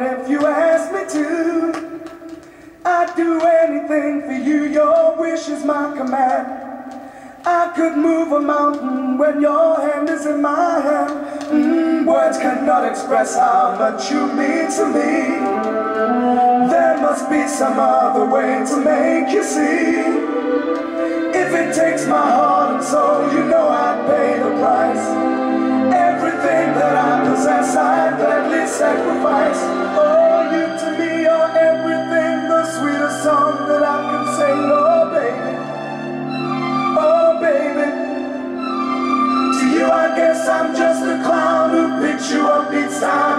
And if you ask me to, I'd do anything for you. Your wish is my command. I could move a mountain when your hand is in my hand. Mm, words cannot express how much you mean to me. There must be some other way to make you see. sacrifice. Oh, you to me are everything, the sweetest song that I can sing. Oh, baby, oh, baby. To you, I guess I'm just a clown who picks you up each time.